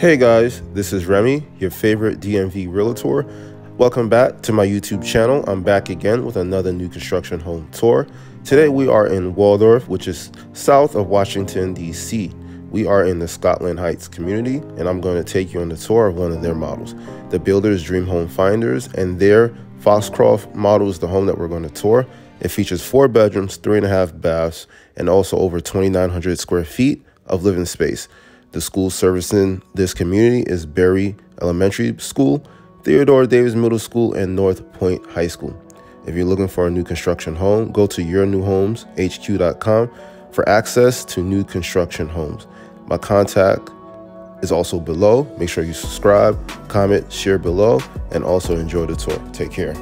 Hey guys, this is Remy, your favorite DMV realtor. Welcome back to my YouTube channel. I'm back again with another new construction home tour. Today we are in Waldorf, which is south of Washington, D.C. We are in the Scotland Heights community, and I'm going to take you on the tour of one of their models. The Builder's Dream Home Finders, and their Foxcroft model is the home that we're going to tour. It features four bedrooms, three and a half baths, and also over 2,900 square feet of living space. The school servicing this community is Berry Elementary School, Theodore Davis Middle School, and North Point High School. If you're looking for a new construction home, go to yournewhomeshq.com for access to new construction homes. My contact is also below. Make sure you subscribe, comment, share below, and also enjoy the tour. Take care.